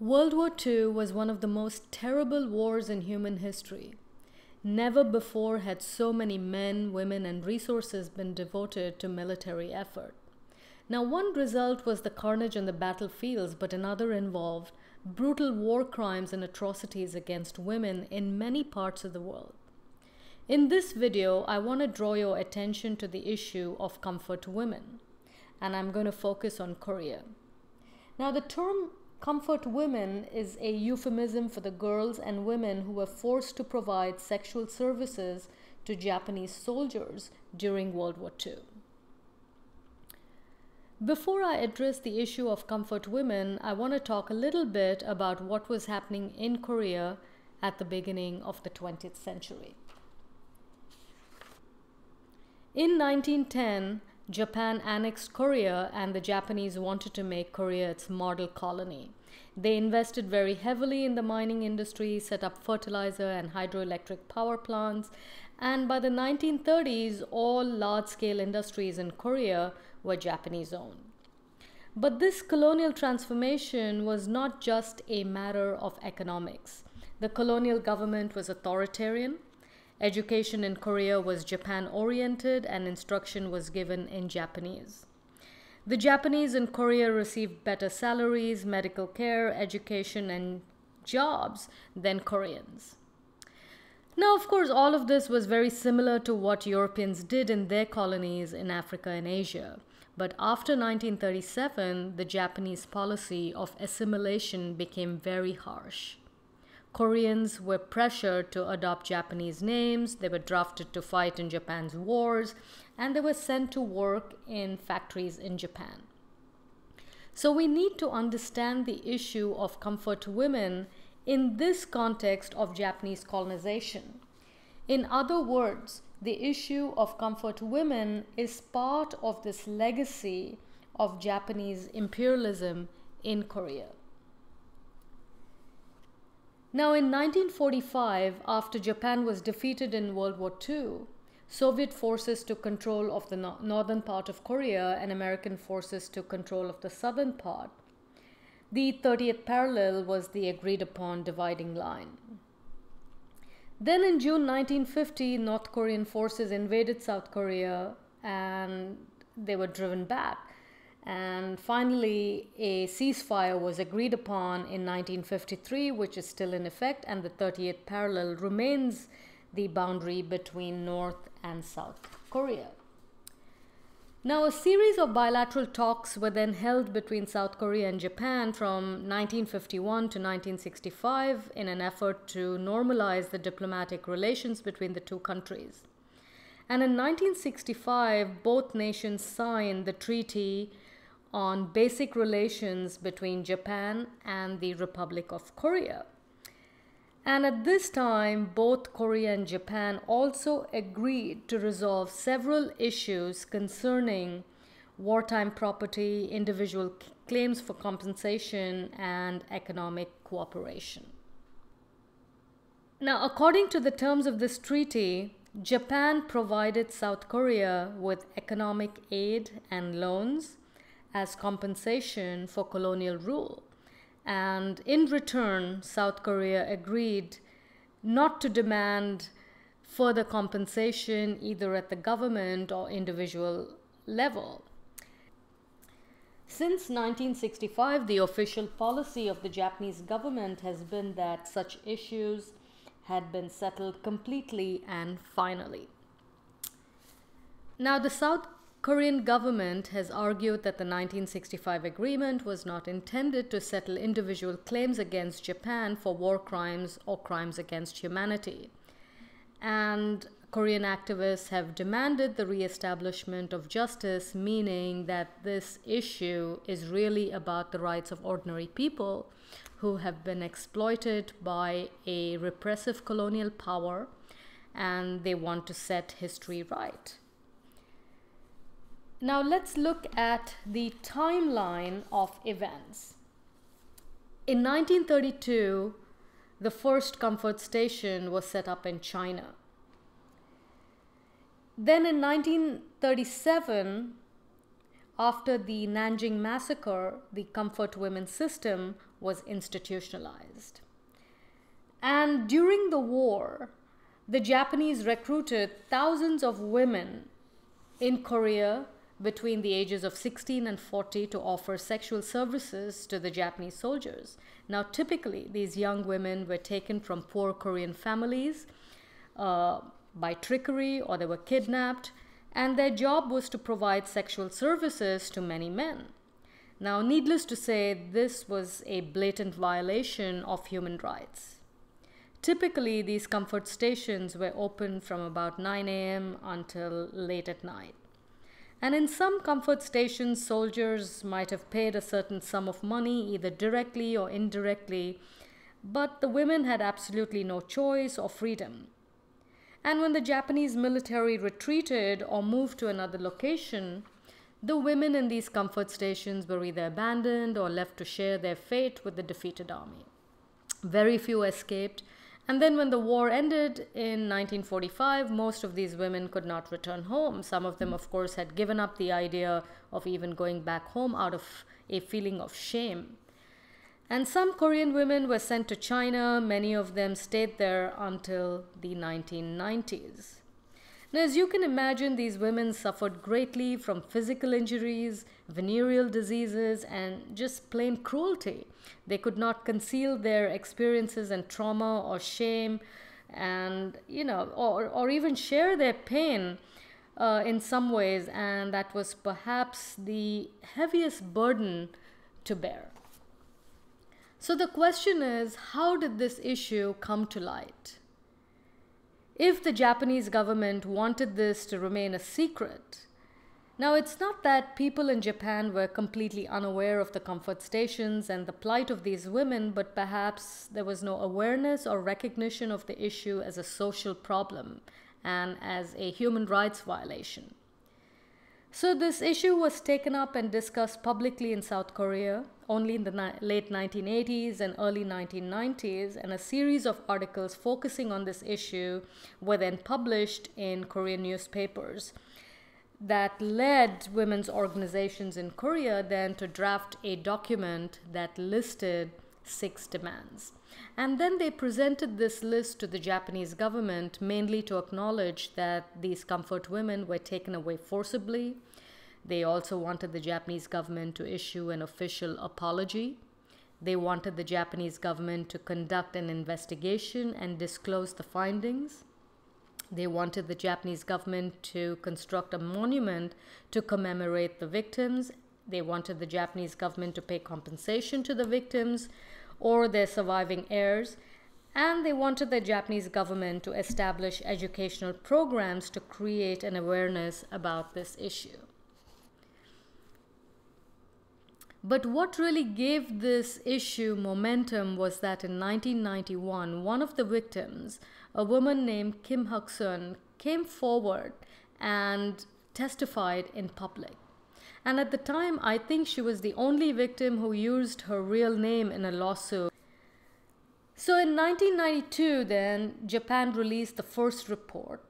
World War II was one of the most terrible wars in human history. Never before had so many men, women, and resources been devoted to military effort. Now, one result was the carnage on the battlefields, but another involved brutal war crimes and atrocities against women in many parts of the world. In this video, I want to draw your attention to the issue of comfort women, and I'm going to focus on Korea. Now, the term Comfort women is a euphemism for the girls and women who were forced to provide sexual services to Japanese soldiers during World War II. Before I address the issue of comfort women, I want to talk a little bit about what was happening in Korea at the beginning of the 20th century. In 1910, Japan annexed Korea and the Japanese wanted to make Korea its model colony. They invested very heavily in the mining industry, set up fertilizer and hydroelectric power plants, and by the 1930s, all large scale industries in Korea were Japanese owned. But this colonial transformation was not just a matter of economics. The colonial government was authoritarian, Education in Korea was Japan oriented and instruction was given in Japanese. The Japanese in Korea received better salaries, medical care, education, and jobs than Koreans. Now, of course, all of this was very similar to what Europeans did in their colonies in Africa and Asia. But after 1937, the Japanese policy of assimilation became very harsh. Koreans were pressured to adopt Japanese names, they were drafted to fight in Japan's wars, and they were sent to work in factories in Japan. So we need to understand the issue of comfort women in this context of Japanese colonization. In other words, the issue of comfort women is part of this legacy of Japanese imperialism in Korea. Now, in 1945, after Japan was defeated in World War II, Soviet forces took control of the no northern part of Korea and American forces took control of the southern part. The 30th parallel was the agreed upon dividing line. Then in June 1950, North Korean forces invaded South Korea and they were driven back. And finally, a ceasefire was agreed upon in 1953, which is still in effect, and the 38th parallel remains the boundary between North and South Korea. Now, a series of bilateral talks were then held between South Korea and Japan from 1951 to 1965 in an effort to normalize the diplomatic relations between the two countries. And in 1965, both nations signed the treaty on basic relations between Japan and the Republic of Korea. And at this time, both Korea and Japan also agreed to resolve several issues concerning wartime property, individual claims for compensation, and economic cooperation. Now, according to the terms of this treaty, Japan provided South Korea with economic aid and loans as compensation for colonial rule. And in return, South Korea agreed not to demand further compensation either at the government or individual level. Since 1965, the official policy of the Japanese government has been that such issues had been settled completely and finally. Now, the South Korean government has argued that the 1965 agreement was not intended to settle individual claims against Japan for war crimes or crimes against humanity. And Korean activists have demanded the re-establishment of justice, meaning that this issue is really about the rights of ordinary people who have been exploited by a repressive colonial power and they want to set history right. Now let's look at the timeline of events. In 1932, the first comfort station was set up in China. Then in 1937, after the Nanjing massacre, the comfort women system was institutionalized. And during the war, the Japanese recruited thousands of women in Korea between the ages of 16 and 40 to offer sexual services to the Japanese soldiers. Now, typically, these young women were taken from poor Korean families uh, by trickery or they were kidnapped, and their job was to provide sexual services to many men. Now, needless to say, this was a blatant violation of human rights. Typically, these comfort stations were open from about 9 a.m. until late at night. And in some comfort stations, soldiers might have paid a certain sum of money, either directly or indirectly, but the women had absolutely no choice or freedom. And when the Japanese military retreated or moved to another location, the women in these comfort stations were either abandoned or left to share their fate with the defeated army. Very few escaped, and then, when the war ended in 1945, most of these women could not return home. Some of them, of course, had given up the idea of even going back home out of a feeling of shame. And some Korean women were sent to China. Many of them stayed there until the 1990s. Now, as you can imagine, these women suffered greatly from physical injuries, venereal diseases, and just plain cruelty. They could not conceal their experiences and trauma or shame, and, you know, or, or even share their pain uh, in some ways, and that was perhaps the heaviest burden to bear. So the question is how did this issue come to light? If the Japanese government wanted this to remain a secret. Now, it's not that people in Japan were completely unaware of the comfort stations and the plight of these women, but perhaps there was no awareness or recognition of the issue as a social problem and as a human rights violation. So, this issue was taken up and discussed publicly in South Korea only in the late 1980s and early 1990s, and a series of articles focusing on this issue were then published in Korean newspapers. That led women's organizations in Korea then to draft a document that listed six demands. And then they presented this list to the Japanese government mainly to acknowledge that these comfort women were taken away forcibly, they also wanted the Japanese government to issue an official apology. They wanted the Japanese government to conduct an investigation and disclose the findings. They wanted the Japanese government to construct a monument to commemorate the victims. They wanted the Japanese government to pay compensation to the victims or their surviving heirs. And they wanted the Japanese government to establish educational programs to create an awareness about this issue. But what really gave this issue momentum was that in 1991, one of the victims, a woman named Kim Hak Sun, came forward and testified in public. And at the time, I think she was the only victim who used her real name in a lawsuit. So in 1992, then, Japan released the first report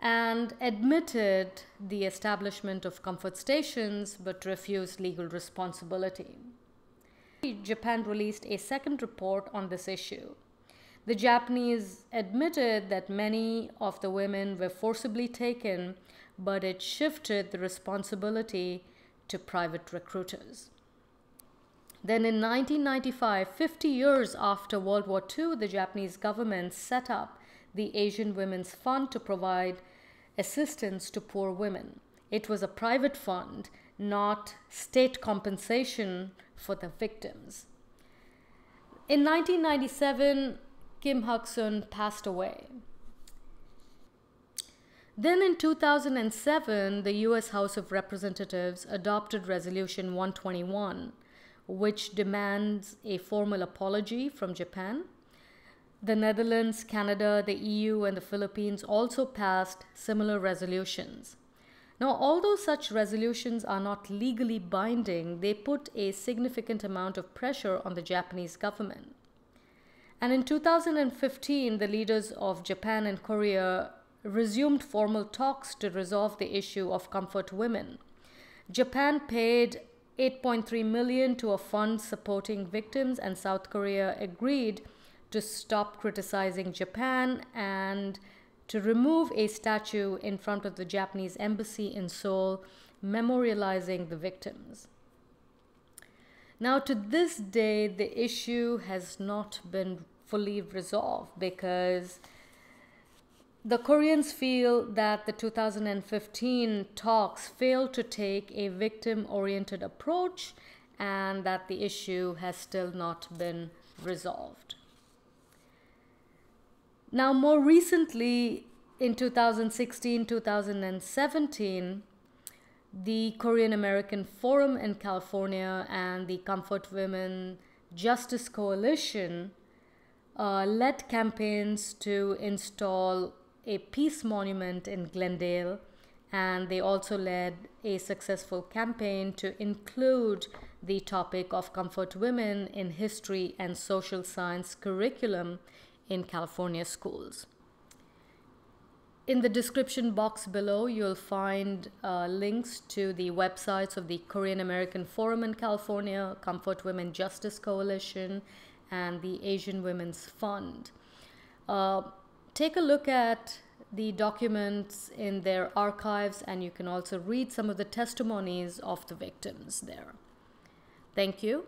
and admitted the establishment of comfort stations but refused legal responsibility. Japan released a second report on this issue. The Japanese admitted that many of the women were forcibly taken, but it shifted the responsibility to private recruiters. Then in 1995, 50 years after World War II, the Japanese government set up the Asian Women's Fund to provide assistance to poor women. It was a private fund, not state compensation for the victims. In 1997, Kim Sun passed away. Then in 2007, the US House of Representatives adopted Resolution 121, which demands a formal apology from Japan the Netherlands, Canada, the EU, and the Philippines also passed similar resolutions. Now, although such resolutions are not legally binding, they put a significant amount of pressure on the Japanese government. And in 2015, the leaders of Japan and Korea resumed formal talks to resolve the issue of comfort women. Japan paid 8.3 million to a fund supporting victims and South Korea agreed to stop criticizing Japan and to remove a statue in front of the Japanese embassy in Seoul memorializing the victims. Now, to this day, the issue has not been fully resolved because the Koreans feel that the 2015 talks failed to take a victim oriented approach and that the issue has still not been resolved. Now, more recently, in 2016 2017, the Korean American Forum in California and the Comfort Women Justice Coalition uh, led campaigns to install a peace monument in Glendale, and they also led a successful campaign to include the topic of comfort women in history and social science curriculum in California schools. In the description box below, you'll find uh, links to the websites of the Korean American Forum in California, Comfort Women Justice Coalition, and the Asian Women's Fund. Uh, take a look at the documents in their archives, and you can also read some of the testimonies of the victims there. Thank you.